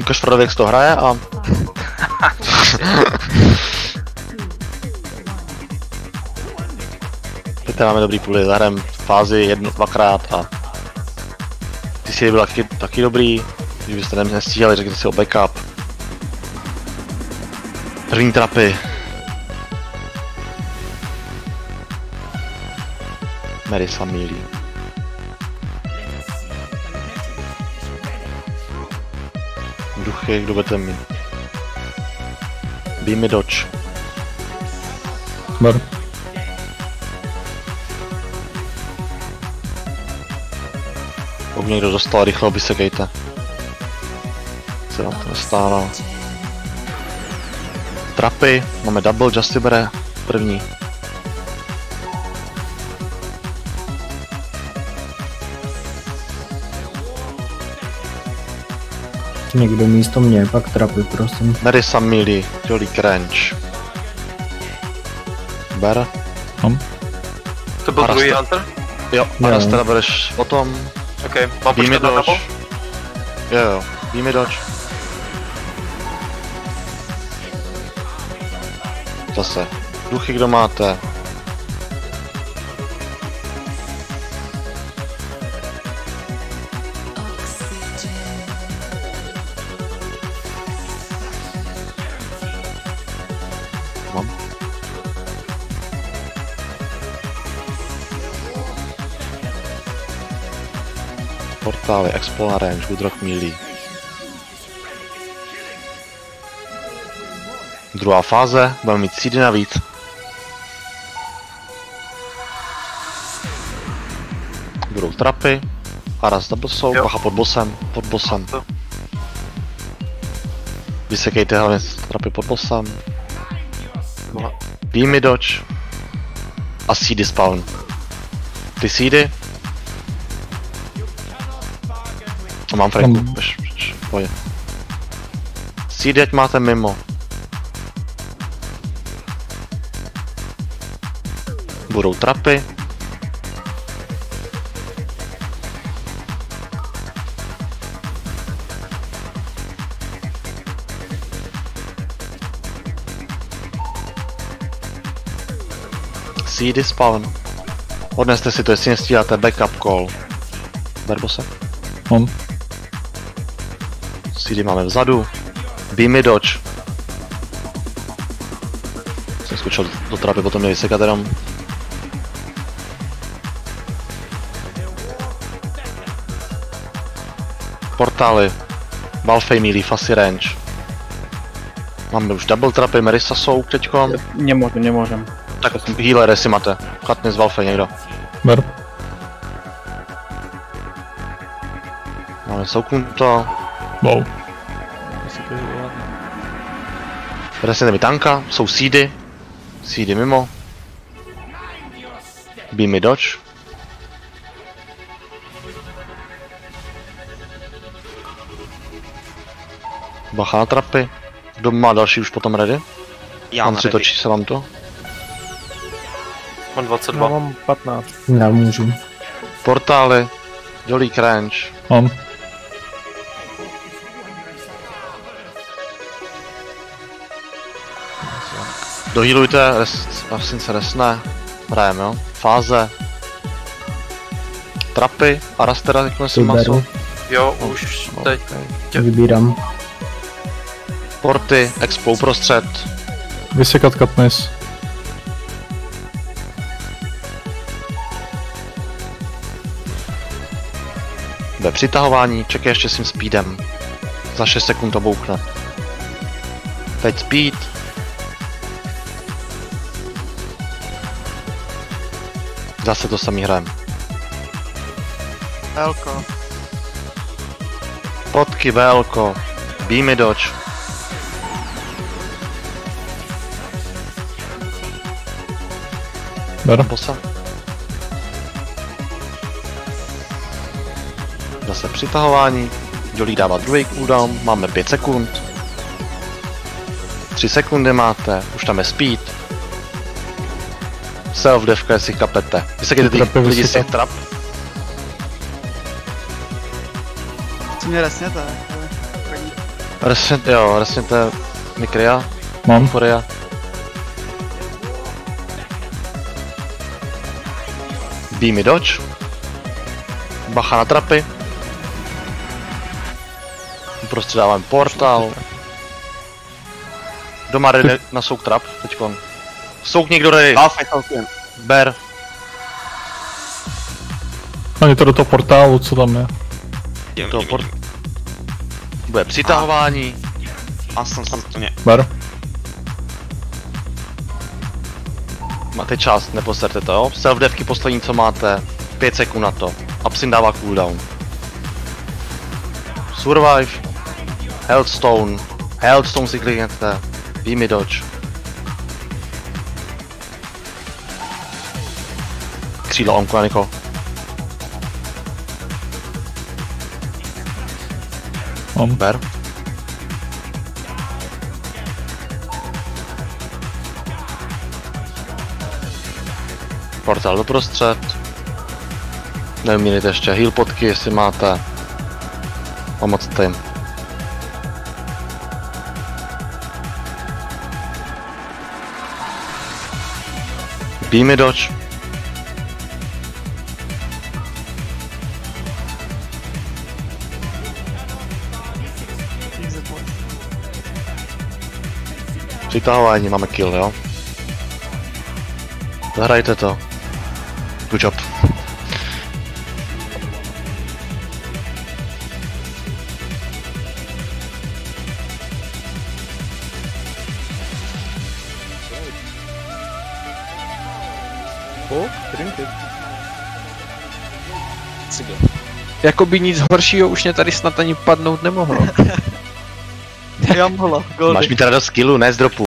Ukaž Frodovi, jak se to hraje a... Teď máme dobrý půly, zahrajeme fázi jedno, dvakrát a... Ty si byl taky, taky dobrý, když byste nem- nestíhali, řekněte si o backup. První trapy. Mary Samílí. Duchy, kdo budete mít? Beamy Dodge. Bar. Pokud někdo dostal, rychle obysekejte. Se vám to nestává. Trapy, máme double, Justy bere první. Někdo místo mě, pak trapy, prosím. Mary Samili, Jolly Crunch. Ber. Mám. To byl druhý Hunter? Jo, Jo. Aras teda bereš potom. OK, mám Beamy počkat na? Jo jo, Beamy Dodge. Zase. Duchy, kdo máte? Portály, Explore Range, Woodrock Melee. Druhá fáze, budeme mít seedy navíc. Budou trapy. Aras double soul, bacha pod bossem, pod bossem. To- Vysekejte hlavně trapy pod bossem. Beamy dodge. A seedy spawn. Ty seedy. A mám Franku, Mám. bež, bež, pojď. Ať máte mimo. Budou trapy. Seedy spawn. Odneste si to, jestli nestíháte backup call. Berbose. Mám. Seedy máme vzadu. Beamy dodge. Jsem skočil do trapy, potom mě vysekat jenom. Portály. Valfej Melee, Fussy Range. Máme už double trapy, Marisa Souk teďkom. Nemôžem, nemôžem. Tak healer si máte. Chatny z Valfej někdo. Bar. Máme Souknuto. Wow. Presně mi tanka, jsou seedy. Seedy mimo. Beamy dodge. Bacha na trapy. Kdo má další už potom ready? Já Mám točí se vám to. Mám 22. No, mám 15. Já můžu. Portály. Jolly Crunch. Mám. Dohýlujte, res, asi se resne. Hrajeme jo. Fáze. Trapy. Aras teda jakmile si maso. Jo, už teď. Vybírám. Porty. Expo uprostřed. Vysekat Katniss. Ve přitahování, čekej ještě s tím speedem. Za 6 sekund to bouchne. Teď speed. Zase to samý hrajem. Velko. Potky, velko. Beamy dodge. Bar. Bosa. Zase přitahování. Jolí dává druhý cooldown, máme 5 sekund. 3 sekundy máte, už tam je speed. Self devka, jestli kapete. Vysekejte Ty ty lidi těch trap. Co mě resněte? Resent, jo, resente Mikria, Mám. Foria. Beamy Dodge. Bacha na trapy. Prostě dávám portal. Doma na souk trap, teďkon. Souk někdo ready. Celkem. Ber. Ani to do toho portálu, co tam je. Jdem, To jdem, port-. Bude přitahování. A jsem tam to ne. Ber. Máte čas, neposerte to, jo? Self devky poslední, co máte. 5 sekund na to. Absin dává cooldown. Survive. Healthstone. Healthstone si klikněte. Beamy dodge. Na někoho. Mám. Ber. Portál doprostřed. Neuměli ještě heal potky, jestli máte. Pomocte jim. Beamy dodge. Přitahování máme kill, jo? Zahrajte to. Good job. Jakoby nic horšího už mě tady snad ani padnout nemohlo. Já mohla, Máš mít radost skillu, ne z dropu.